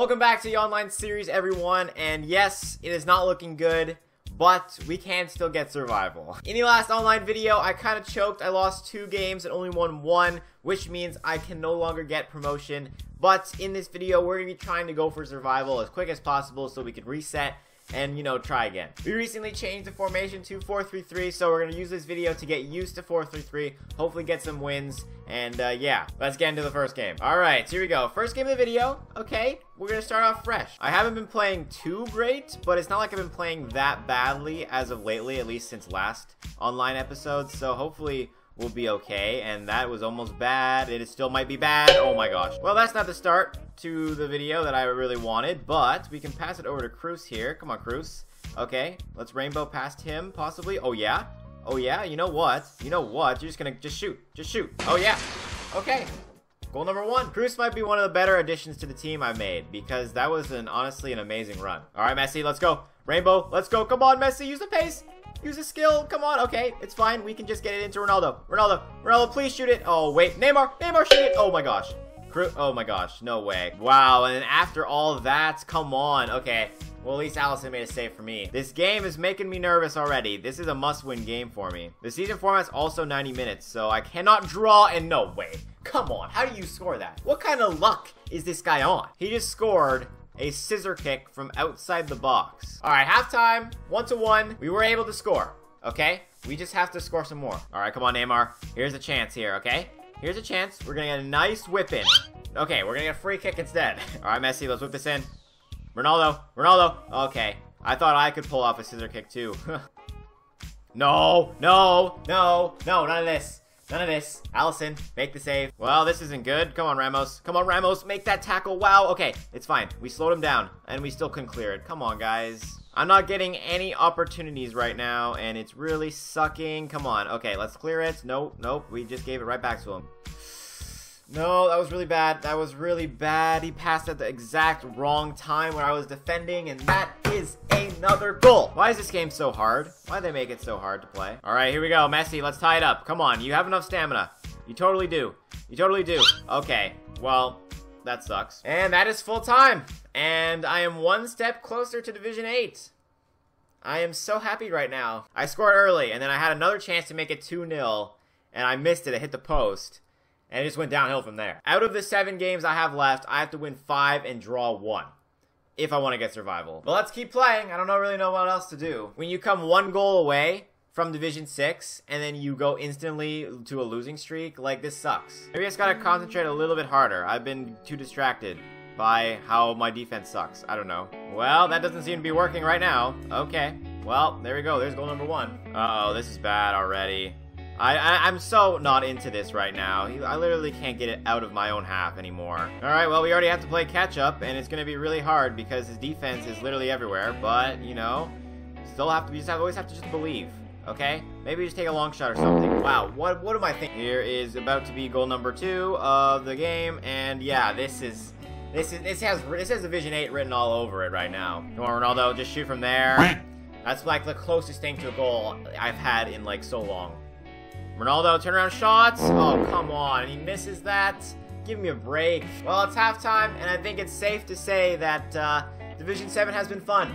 Welcome back to the online series, everyone. And yes, it is not looking good, but we can still get survival. In the last online video, I kind of choked. I lost two games and only won one, which means I can no longer get promotion. But in this video, we're going to be trying to go for survival as quick as possible so we can reset and, you know, try again. We recently changed the formation to 4-3-3, so we're going to use this video to get used to 4-3-3, hopefully get some wins, and, uh, yeah, let's get into the first game. Alright, so here we go. First game of the video, okay, we're going to start off fresh. I haven't been playing too great, but it's not like I've been playing that badly as of lately, at least since last online episode, so hopefully will be okay, and that was almost bad. It still might be bad. Oh my gosh. Well, that's not the start to the video that I really wanted, but we can pass it over to Cruz here. Come on, Cruz. Okay, let's rainbow past him, possibly. Oh, yeah? Oh, yeah? You know what? You know what? You're just gonna just shoot. Just shoot. Oh, yeah. Okay. Goal number one. Cruz might be one of the better additions to the team I made because that was an honestly an amazing run. All right, Messi, let's go. Rainbow, let's go. Come on, Messi, use the pace. Use a skill. Come on. Okay, it's fine. We can just get it into Ronaldo. Ronaldo. Ronaldo, please shoot it. Oh, wait. Neymar. Neymar, shoot it. Oh, my gosh. Oh, my gosh. No way. Wow. And after all that, come on. Okay. Well, at least Alisson made a save for me. This game is making me nervous already. This is a must-win game for me. The season format's also 90 minutes, so I cannot draw and no way. Come on, how do you score that? What kind of luck is this guy on? He just scored a scissor kick from outside the box. All right, halftime, one to one. We were able to score, okay? We just have to score some more. All right, come on, Neymar. Here's a chance here, okay? Here's a chance. We're gonna get a nice whip in. Okay, we're gonna get a free kick instead. All right, Messi, let's whip this in. Ronaldo, Ronaldo. Okay, I thought I could pull off a scissor kick too. no, no, no, no, none of this. None of this. Alisson, make the save. Well, this isn't good. Come on, Ramos. Come on, Ramos. Make that tackle. Wow. Okay, it's fine. We slowed him down, and we still couldn't clear it. Come on, guys. I'm not getting any opportunities right now, and it's really sucking. Come on. Okay, let's clear it. Nope, nope. We just gave it right back to him. No, that was really bad. That was really bad. He passed at the exact wrong time when I was defending, and that is another goal. Why is this game so hard? Why do they make it so hard to play? All right, here we go. Messi, let's tie it up. Come on, you have enough stamina. You totally do. You totally do. Okay, well, that sucks. And that is full time. And I am one step closer to Division 8. I am so happy right now. I scored early, and then I had another chance to make it 2-0, and I missed it. I hit the post and it just went downhill from there. Out of the seven games I have left, I have to win five and draw one if I want to get survival. But let's keep playing. I don't know, really know what else to do. When you come one goal away from Division 6 and then you go instantly to a losing streak, like this sucks. Maybe I just gotta concentrate a little bit harder. I've been too distracted by how my defense sucks. I don't know. Well, that doesn't seem to be working right now. Okay. Well, there we go. There's goal number one. Uh-oh, this is bad already. I, I, am so not into this right now. I literally can't get it out of my own half anymore. Alright, well, we already have to play catch-up, and it's going to be really hard because his defense is literally everywhere, but, you know, still have to, just have, always have to just believe, okay? Maybe just take a long shot or something. Wow, what, what am I thinking? Here is about to be goal number two of the game, and yeah, this is... This is this has this has Division 8 written all over it right now. Come on, Ronaldo, just shoot from there. That's like the closest thing to a goal I've had in like so long. Ronaldo, turnaround shots. Oh, come on. He misses that. Give me a break. Well, it's halftime, and I think it's safe to say that uh, Division 7 has been fun.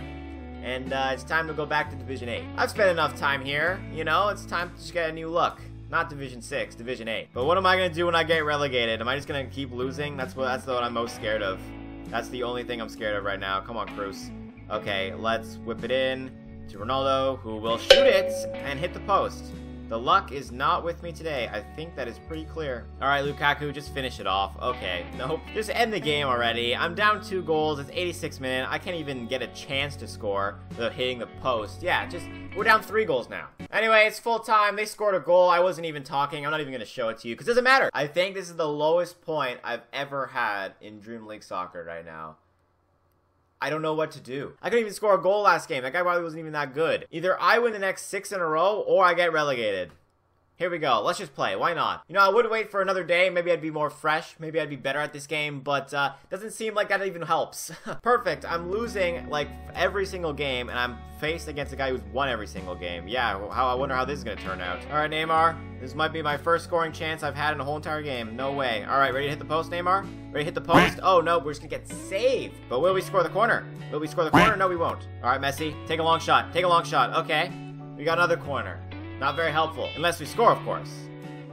And uh, it's time to go back to Division 8. I've spent enough time here. You know, it's time to just get a new look. Not Division 6, Division 8. But what am I going to do when I get relegated? Am I just going to keep losing? That's what, that's what I'm most scared of. That's the only thing I'm scared of right now. Come on, Cruz. Okay, let's whip it in to Ronaldo, who will shoot it and hit the post. The luck is not with me today. I think that is pretty clear. All right, Lukaku, just finish it off. Okay, nope. Just end the game already. I'm down two goals. It's 86 minutes. I can't even get a chance to score without hitting the post. Yeah, just, we're down three goals now. Anyway, it's full time. They scored a goal. I wasn't even talking. I'm not even going to show it to you because it doesn't matter. I think this is the lowest point I've ever had in Dream League Soccer right now. I don't know what to do. I couldn't even score a goal last game. That guy probably wasn't even that good. Either I win the next six in a row or I get relegated. Here we go. Let's just play. Why not? You know, I would wait for another day. Maybe I'd be more fresh. Maybe I'd be better at this game, but uh, doesn't seem like that even helps. Perfect. I'm losing like every single game, and I'm faced against a guy who's won every single game. Yeah, how I wonder how this is gonna turn out. All right, Neymar. This might be my first scoring chance I've had in a whole entire game. No way. All right, ready to hit the post, Neymar? Ready to hit the post? Oh no, we're just gonna get saved. But will we score the corner? Will we score the corner? No, we won't. All right, Messi. Take a long shot. Take a long shot. Okay. We got another corner. Not very helpful. Unless we score, of course.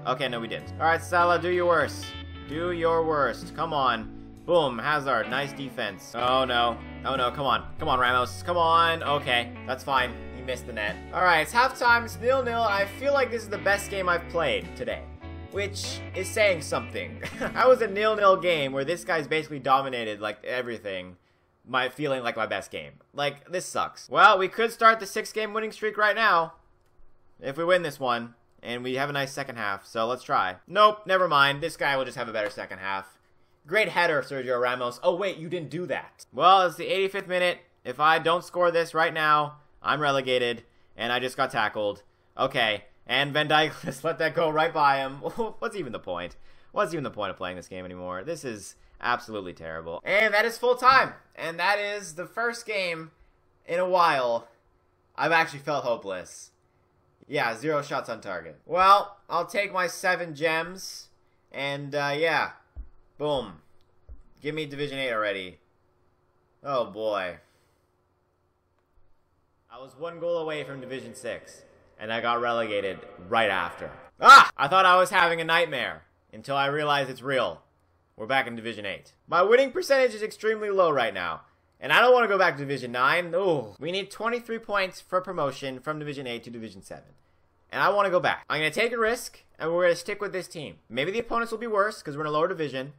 Okay, no, we didn't. All right, Salah, do your worst. Do your worst. Come on. Boom, Hazard, nice defense. Oh no, oh no, come on. Come on, Ramos, come on. Okay, that's fine. He missed the net. All right, it's halftime, it's nil-nil. I feel like this is the best game I've played today. Which is saying something. that was a nil-nil game where this guy's basically dominated like everything my feeling like my best game. Like, this sucks. Well, we could start the six game winning streak right now. If we win this one. And we have a nice second half, so let's try. Nope, never mind. This guy will just have a better second half. Great header, Sergio Ramos. Oh, wait, you didn't do that. Well, it's the 85th minute. If I don't score this right now, I'm relegated, and I just got tackled. Okay, and Van Dijk just let that go right by him. What's even the point? What's even the point of playing this game anymore? This is absolutely terrible. And that is full time. And that is the first game in a while I've actually felt hopeless. Yeah, zero shots on target. Well, I'll take my seven gems. And, uh, yeah. Boom. Give me Division 8 already. Oh, boy. I was one goal away from Division 6. And I got relegated right after. Ah! I thought I was having a nightmare. Until I realized it's real. We're back in Division 8. My winning percentage is extremely low right now. And I don't want to go back to Division 9. Ooh. We need 23 points for promotion from Division 8 to Division 7. And I want to go back. I'm going to take a risk, and we're going to stick with this team. Maybe the opponents will be worse, because we're in a lower division.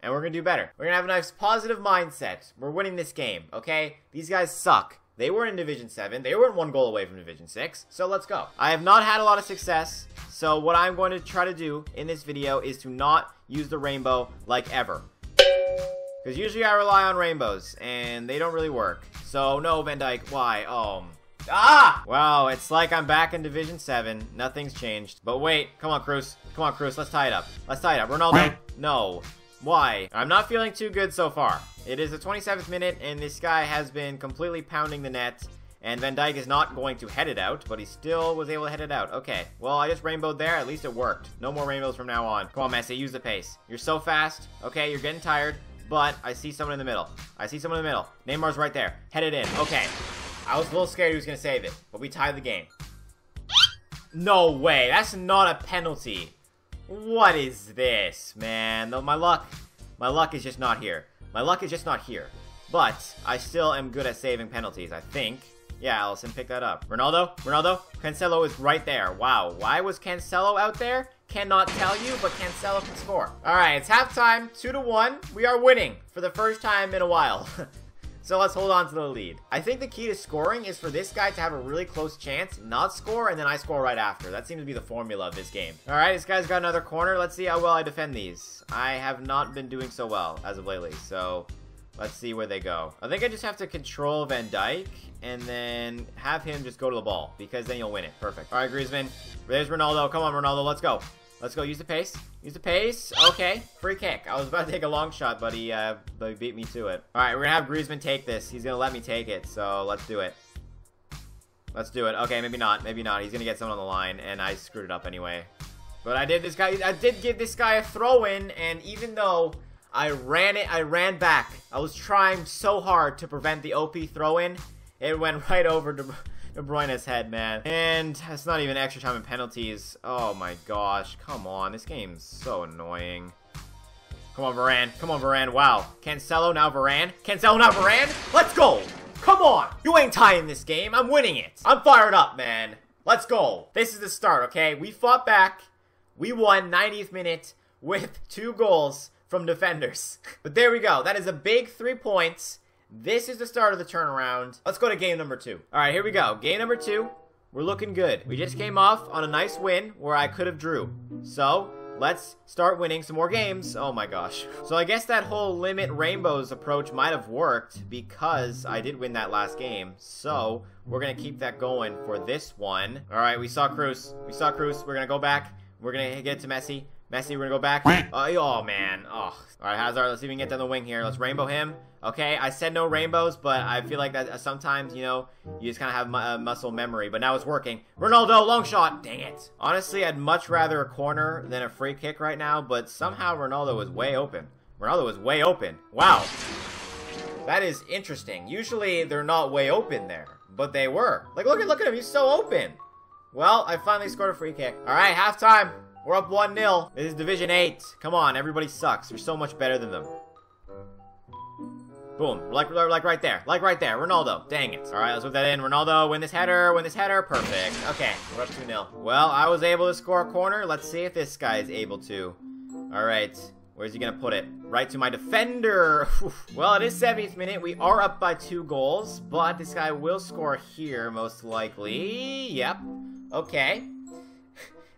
And we're going to do better. We're going to have a nice positive mindset. We're winning this game, okay? These guys suck. They were in Division 7. They weren't one goal away from Division 6. So let's go. I have not had a lot of success. So what I'm going to try to do in this video is to not use the rainbow like ever. Because usually I rely on rainbows, and they don't really work. So, no, Van Dijk, why? Oh, ah! Wow, it's like I'm back in Division 7. Nothing's changed. But wait, come on, Cruz. Come on, Cruz, let's tie it up. Let's tie it up. Ronaldo, no. Why? I'm not feeling too good so far. It is the 27th minute, and this guy has been completely pounding the net. And Van Dijk is not going to head it out, but he still was able to head it out. Okay, well, I just rainbowed there. At least it worked. No more rainbows from now on. Come on, Messi, use the pace. You're so fast. Okay, you're getting tired but I see someone in the middle. I see someone in the middle. Neymar's right there. Headed in. Okay. I was a little scared he was going to save it, but we tied the game. No way. That's not a penalty. What is this, man? My luck, my luck is just not here. My luck is just not here. But I still am good at saving penalties, I think. Yeah, Alisson, pick that up. Ronaldo? Ronaldo? Cancelo is right there. Wow. Why was Cancelo out there? Cannot tell you, but Cancelo can score. All right, it's halftime, two to one. We are winning for the first time in a while. so let's hold on to the lead. I think the key to scoring is for this guy to have a really close chance, not score, and then I score right after. That seems to be the formula of this game. All right, this guy's got another corner. Let's see how well I defend these. I have not been doing so well as of lately, so let's see where they go. I think I just have to control Van Dijk and then have him just go to the ball because then you'll win it. Perfect. All right, Griezmann. There's Ronaldo. Come on, Ronaldo. Let's go. Let's go. Use the pace. Use the pace. Okay. Free kick. I was about to take a long shot, but he, uh, but he beat me to it. All right, we're going to have Griezmann take this. He's going to let me take it, so let's do it. Let's do it. Okay, maybe not. Maybe not. He's going to get someone on the line, and I screwed it up anyway. But I did this guy. I did give this guy a throw in, and even though I ran it, I ran back. I was trying so hard to prevent the OP throw in. It went right over to De Bruyne's head, man. And it's not even extra time and penalties. Oh my gosh. Come on. This game's so annoying. Come on, Varane. Come on, Varane. Wow. Cancelo, now Varane. Cancelo, now Varane. Let's go. Come on. You ain't tying this game. I'm winning it. I'm fired up, man. Let's go. This is the start, okay? We fought back. We won 90th minute with two goals from defenders. But there we go. That is a big three points this is the start of the turnaround. Let's go to game number two. All right, here we go. Game number two. We're looking good. We just came off on a nice win where I could have drew. So, let's start winning some more games. Oh my gosh. So I guess that whole limit rainbows approach might have worked because I did win that last game. So we're going to keep that going for this one. All right, we saw Cruz. We saw Cruz. We're going to go back. We're going to get to Messi. Messi, we're gonna go back. Uh, oh, man. Oh. Alright, Hazard, let's see if we can get down the wing here. Let's rainbow him. Okay, I said no rainbows, but I feel like that sometimes, you know, you just kind of have mu uh, muscle memory. But now it's working. Ronaldo, long shot. Dang it. Honestly, I'd much rather a corner than a free kick right now, but somehow Ronaldo was way open. Ronaldo was way open. Wow. That is interesting. Usually, they're not way open there, but they were. Like, look at look at him. He's so open. Well, I finally scored a free kick. All right, halftime. We're up 1-0. This is Division 8. Come on, everybody sucks. We're so much better than them. Boom. Like, like right there. Like right there. Ronaldo. Dang it. All right, let's put that in. Ronaldo, win this header. Win this header. Perfect. Okay, we're up 2-0. Well, I was able to score a corner. Let's see if this guy is able to. All right. Where's he going to put it? Right to my defender. well, it is 70th minute. We are up by two goals, but this guy will score here, most likely. Yep. Okay.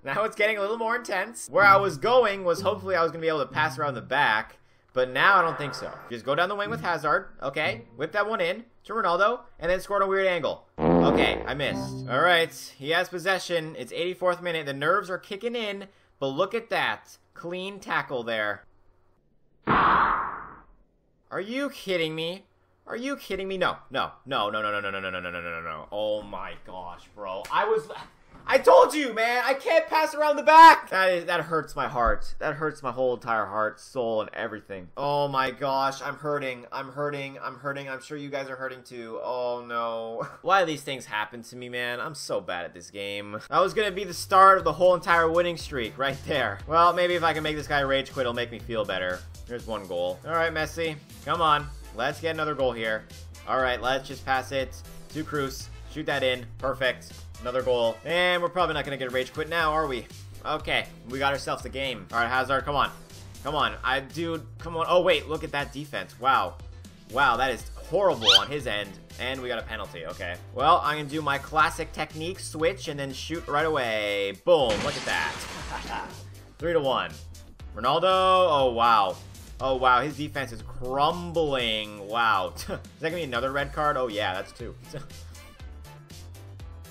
Now it's getting a little more intense. Where I was going was hopefully I was going to be able to pass around the back, but now I don't think so. Just go down the wing with Hazard, okay? Whip that one in to Ronaldo, and then score at a weird angle. Okay, I missed. All right, he has possession. It's 84th minute. The nerves are kicking in, but look at that. Clean tackle there. Are you kidding me? Are you kidding me? No, no, no, no, no, no, no, no, no, no, no, no, no, no. Oh my gosh, bro. I was... I told you, man. I can't pass around the back. That is that hurts my heart. That hurts my whole entire heart, soul, and everything. Oh my gosh, I'm hurting. I'm hurting. I'm hurting. I'm sure you guys are hurting too. Oh no. Why do these things happen to me, man? I'm so bad at this game. That was gonna be the start of the whole entire winning streak right there. Well, maybe if I can make this guy rage quit, it'll make me feel better. There's one goal. All right, Messi. Come on. Let's get another goal here. All right, let's just pass it to Cruz. Shoot that in. Perfect. Another goal. And we're probably not going to get a rage quit now, are we? Okay, we got ourselves a game. All right, Hazard, come on. Come on. I, dude, come on. Oh, wait, look at that defense. Wow. Wow, that is horrible on his end. And we got a penalty, okay. Well, I'm going to do my classic technique, switch, and then shoot right away. Boom, look at that. Three to one. Ronaldo, oh, wow. Oh, wow, his defense is crumbling. Wow. is that going to be another red card? Oh, yeah, that's two.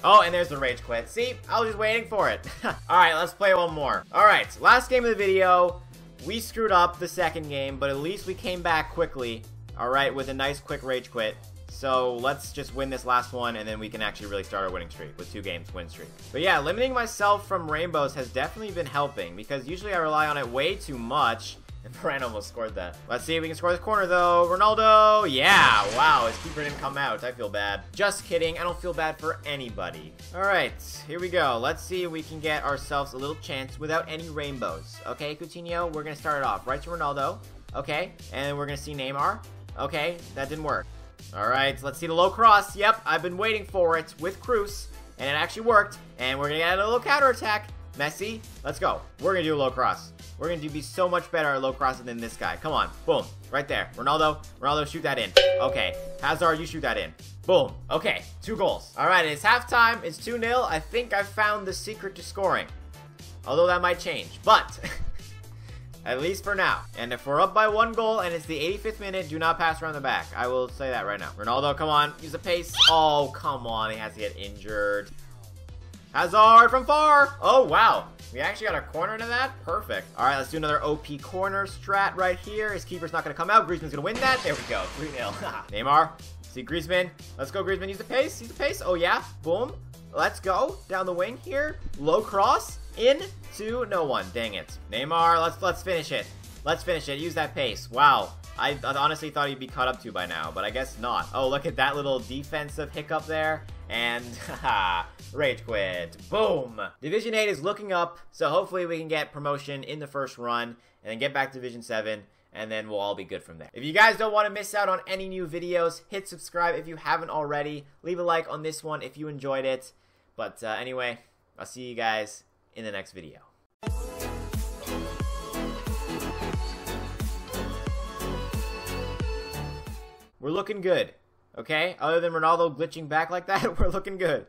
Oh, and there's the rage quit. See, I was just waiting for it. Alright, let's play one more. Alright, last game of the video. We screwed up the second game, but at least we came back quickly. Alright, with a nice quick rage quit. So let's just win this last one, and then we can actually really start our winning streak with two games win streak. But yeah, limiting myself from rainbows has definitely been helping, because usually I rely on it way too much, Varane almost scored that. Let's see if we can score this corner, though. Ronaldo! Yeah! Wow, his keeper didn't come out. I feel bad. Just kidding. I don't feel bad for anybody. All right, here we go. Let's see if we can get ourselves a little chance without any rainbows. Okay, Coutinho, we're going to start it off. Right to Ronaldo. Okay, and we're going to see Neymar. Okay, that didn't work. All right, let's see the low cross. Yep, I've been waiting for it with Cruz, and it actually worked. And we're going to get a little counter attack. Messi, let's go. We're going to do a low cross. We're going to be so much better at low crossing than this guy. Come on. Boom. Right there. Ronaldo. Ronaldo, shoot that in. Okay. Hazard, you shoot that in. Boom. Okay. Two goals. All right. It's halftime. It's 2-0. I think I found the secret to scoring. Although that might change. But... At least for now. And if we're up by one goal and it's the 85th minute, do not pass around the back. I will say that right now. Ronaldo, come on. Use the pace. Oh, come on. He has to get injured. Hazard from far. Oh, wow. We actually got a corner to that. Perfect. All right, let's do another OP corner strat right here. His keeper's not going to come out. Griezmann's going to win that. There we go. 3-0. Neymar. See Griezmann. Let's go, Griezmann. Use the pace. Use the pace. Oh, yeah. Boom. Let's go. Down the wing here. Low cross. In to no one. Dang it. Neymar, let's let's finish it. Let's finish it. Use that pace. Wow. I honestly thought he'd be caught up to by now, but I guess not. Oh, look at that little defensive hiccup there. And, haha, rage quit. Boom! Division 8 is looking up, so hopefully we can get promotion in the first run, and then get back to Division 7, and then we'll all be good from there. If you guys don't want to miss out on any new videos, hit subscribe if you haven't already. Leave a like on this one if you enjoyed it. But uh, anyway, I'll see you guys in the next video. We're looking good. Okay? Other than Ronaldo glitching back like that, we're looking good.